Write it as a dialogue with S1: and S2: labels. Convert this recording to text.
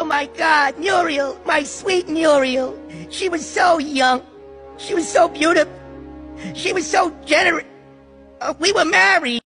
S1: Oh my God, Muriel, my sweet Muriel. She was so young. She was so beautiful. She was so generous. Uh, we were married.